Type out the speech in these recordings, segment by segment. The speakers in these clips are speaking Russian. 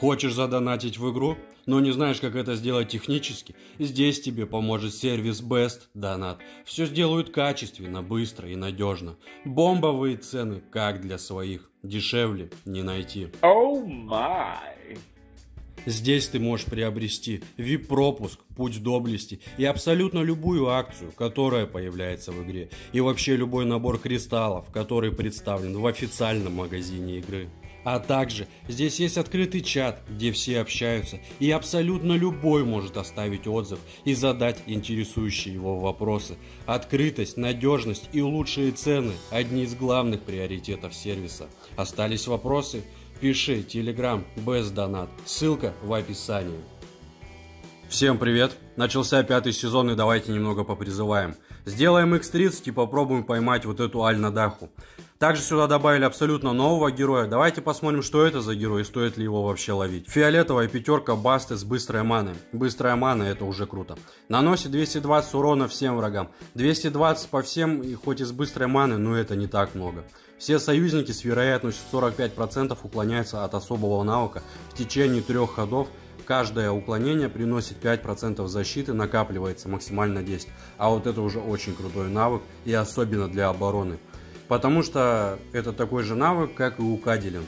Хочешь задонатить в игру, но не знаешь, как это сделать технически? Здесь тебе поможет сервис Best Donat. Все сделают качественно, быстро и надежно. Бомбовые цены, как для своих. Дешевле не найти. Oh my. Здесь ты можешь приобрести VIP-пропуск, путь доблести и абсолютно любую акцию, которая появляется в игре. И вообще любой набор кристаллов, который представлен в официальном магазине игры. А также здесь есть открытый чат, где все общаются, и абсолютно любой может оставить отзыв и задать интересующие его вопросы. Открытость, надежность и лучшие цены – одни из главных приоритетов сервиса. Остались вопросы? Пиши Telegram без донат. Ссылка в описании. Всем привет! Начался пятый сезон и давайте немного попризываем. Сделаем X30 и попробуем поймать вот эту Аль-Надаху. Также сюда добавили абсолютно нового героя. Давайте посмотрим, что это за герой и стоит ли его вообще ловить. Фиолетовая пятерка Басты с быстрой маной. Быстрая мана это уже круто. Наносит 220 урона всем врагам. 220 по всем, и хоть и с быстрой маны, но это не так много. Все союзники с вероятностью 45% уклоняются от особого навыка в течение трех ходов каждое уклонение приносит 5% защиты, накапливается максимально 10. А вот это уже очень крутой навык и особенно для обороны. Потому что это такой же навык, как и у Кадилин.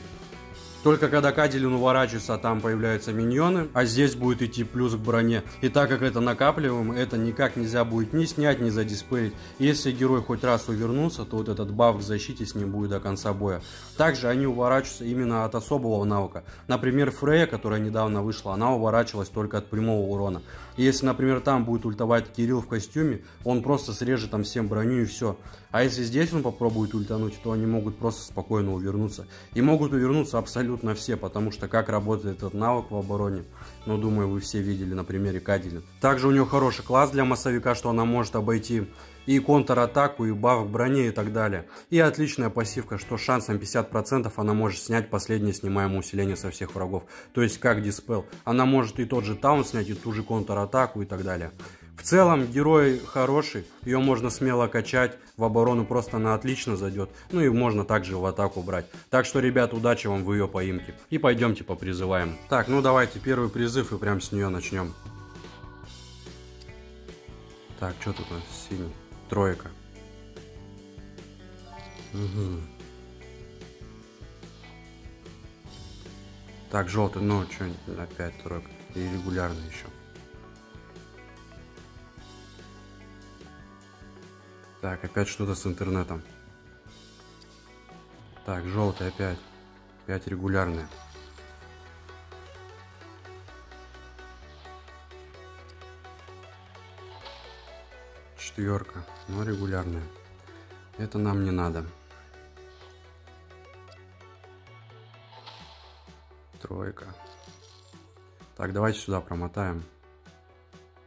Только когда Кадилин уворачивается, там появляются миньоны, а здесь будет идти плюс к броне. И так как это накапливаем, это никак нельзя будет ни снять, ни задиспелить. Если герой хоть раз увернулся, то вот этот баф к защите с ним будет до конца боя. Также они уворачиваются именно от особого навыка. Например, Фрея, которая недавно вышла, она уворачивалась только от прямого урона. И если, например, там будет ультовать Кирилл в костюме, он просто срежет там всем броню и все. А если здесь он попробует ультануть, то они могут просто спокойно увернуться. И могут увернуться абсолютно все, потому что как работает этот навык в обороне, ну, думаю, вы все видели на примере Кадилин. Также у нее хороший класс для массовика, что она может обойти и контратаку, и баф к броне и так далее. И отличная пассивка, что шансом 50% она может снять последнее снимаемое усиление со всех врагов. То есть как диспел. Она может и тот же таун снять, и ту же контратаку и так далее. В целом, герой хороший, ее можно смело качать, в оборону просто она отлично зайдет, ну и можно также в атаку брать. Так что, ребят, удачи вам в ее поимке. И пойдемте попризываем. Так, ну давайте первый призыв и прям с нее начнем. Так, что тут у нас синий? Тройка. Угу. Так, желтый, ну что, опять тройка. И регулярно еще. Так, опять что-то с интернетом. Так, желтый опять. Опять регулярная. Четверка, но регулярная. Это нам не надо. Тройка. Так, давайте сюда промотаем.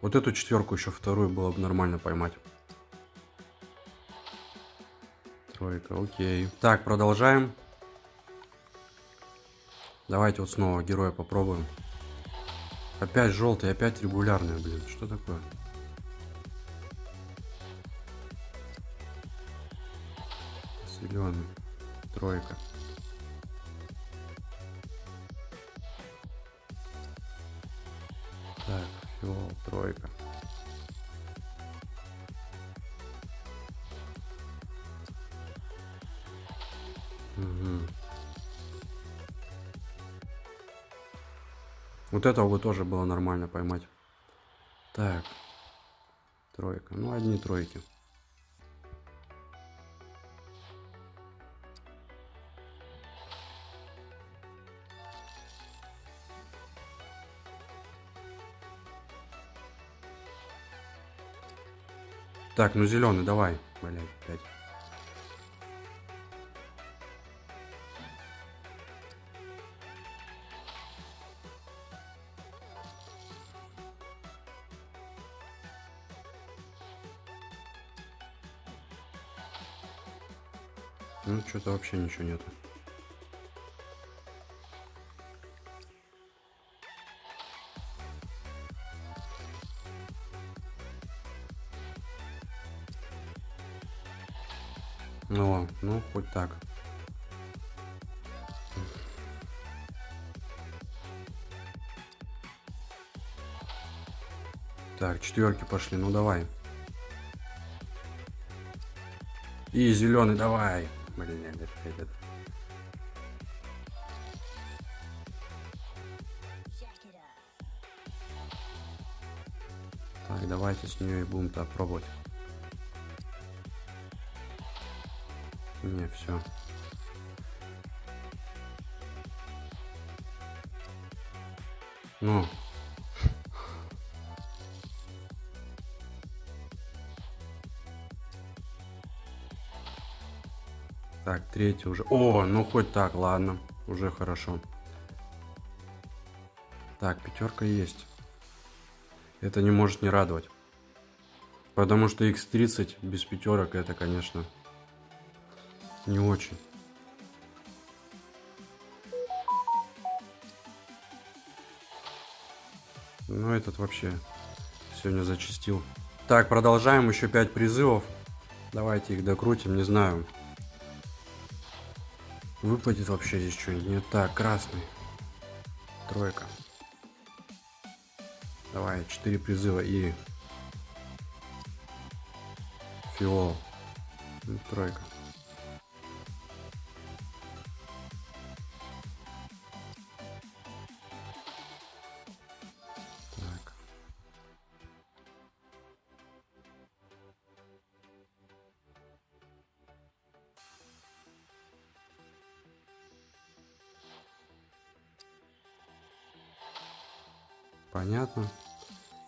Вот эту четверку еще вторую было бы нормально поймать. Тройка, окей. Так, продолжаем. Давайте вот снова героя попробуем. Опять желтый, опять регулярный, блин. Что такое? Зеленый. Тройка. Вот этого бы тоже было нормально поймать. Так. Тройка. Ну, одни тройки. Так, ну зеленый, давай. Блять, опять. Ну, что-то вообще ничего нету. Ну, ну, хоть так. Так, четверки пошли, ну давай. И зеленый, давай. Блин, это. Так, давайте с нее и будем так пробовать. Не, все. Ну. Так, третий уже. О, ну хоть так, ладно. Уже хорошо. Так, пятерка есть. Это не может не радовать. Потому что X30 без пятерок это, конечно, не очень. Ну, этот вообще сегодня зачистил. Так, продолжаем. Еще 5 призывов. Давайте их докрутим. Не знаю. Выпадет вообще здесь что-нибудь. Нет, так, красный. Тройка. Давай, 4 призыва и... Фиол. Ну, тройка. Понятно.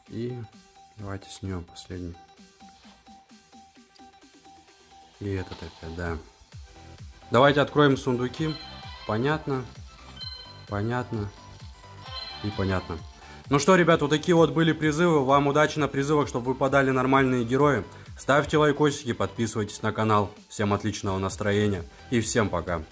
И давайте с нее последний. И этот опять, да. Давайте откроем сундуки. Понятно. Понятно. И понятно. Ну что, ребят, вот такие вот были призывы. Вам удачи на призывах, чтобы выпадали нормальные герои. Ставьте лайкосики, подписывайтесь на канал. Всем отличного настроения и всем пока.